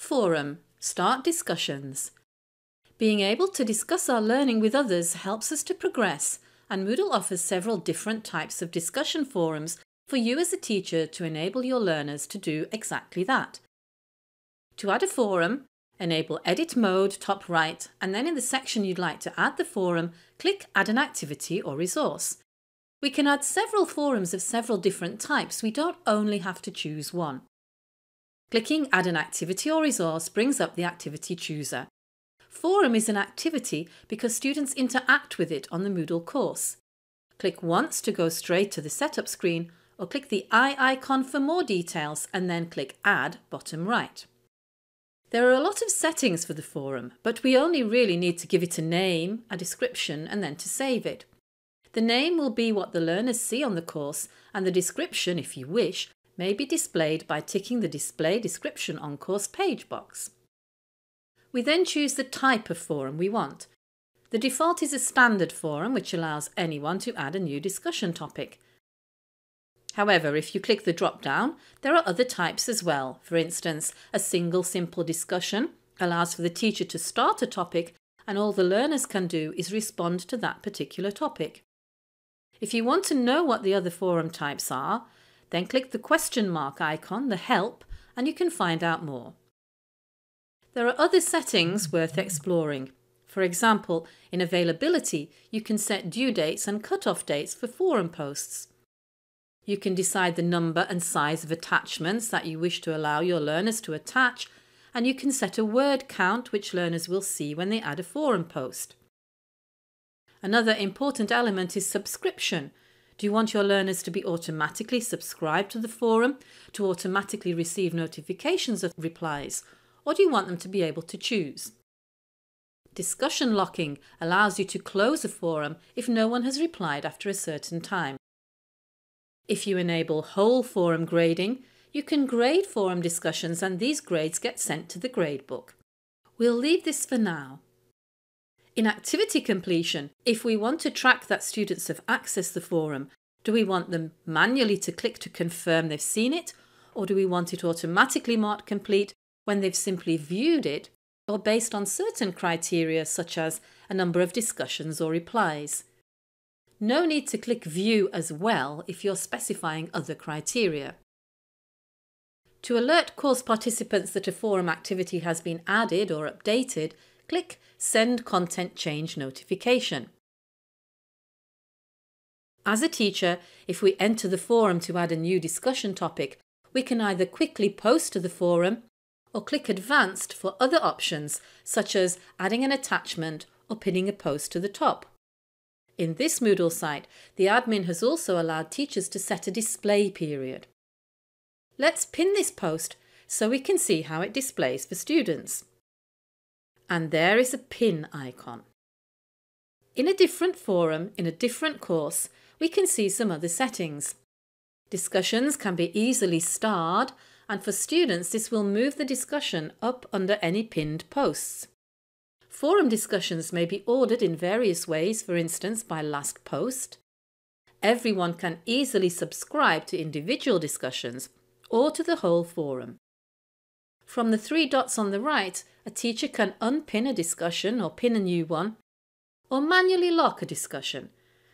Forum Start discussions. Being able to discuss our learning with others helps us to progress, and Moodle offers several different types of discussion forums for you as a teacher to enable your learners to do exactly that. To add a forum, enable Edit Mode top right, and then in the section you'd like to add the forum, click Add an activity or resource. We can add several forums of several different types, we don't only have to choose one. Clicking Add an activity or resource brings up the activity chooser. Forum is an activity because students interact with it on the Moodle course. Click once to go straight to the setup screen or click the eye icon for more details and then click Add bottom right. There are a lot of settings for the forum, but we only really need to give it a name, a description and then to save it. The name will be what the learners see on the course and the description, if you wish, may be displayed by ticking the Display Description on Course page box. We then choose the type of forum we want. The default is a standard forum which allows anyone to add a new discussion topic. However, if you click the drop down, there are other types as well. For instance, a single simple discussion allows for the teacher to start a topic and all the learners can do is respond to that particular topic. If you want to know what the other forum types are, then click the question mark icon, the help, and you can find out more. There are other settings worth exploring. For example, in availability, you can set due dates and cut-off dates for forum posts. You can decide the number and size of attachments that you wish to allow your learners to attach, and you can set a word count which learners will see when they add a forum post. Another important element is subscription, do you want your learners to be automatically subscribed to the forum, to automatically receive notifications of replies, or do you want them to be able to choose? Discussion locking allows you to close a forum if no one has replied after a certain time. If you enable whole forum grading, you can grade forum discussions and these grades get sent to the gradebook. We'll leave this for now. In activity completion, if we want to track that students have accessed the forum, do we want them manually to click to confirm they've seen it, or do we want it automatically marked complete when they've simply viewed it, or based on certain criteria such as a number of discussions or replies? No need to click View as well if you're specifying other criteria. To alert course participants that a forum activity has been added or updated, click Send Content Change Notification. As a teacher, if we enter the forum to add a new discussion topic, we can either quickly post to the forum or click Advanced for other options such as adding an attachment or pinning a post to the top. In this Moodle site, the admin has also allowed teachers to set a display period. Let's pin this post so we can see how it displays for students and there is a pin icon. In a different forum, in a different course, we can see some other settings. Discussions can be easily starred, and for students this will move the discussion up under any pinned posts. Forum discussions may be ordered in various ways, for instance by last post. Everyone can easily subscribe to individual discussions or to the whole forum. From the three dots on the right, a teacher can unpin a discussion or pin a new one, or manually lock a discussion.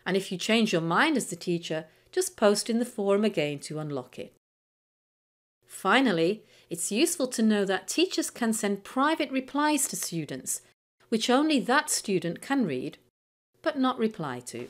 And if you change your mind as the teacher, just post in the forum again to unlock it. Finally, it's useful to know that teachers can send private replies to students, which only that student can read, but not reply to.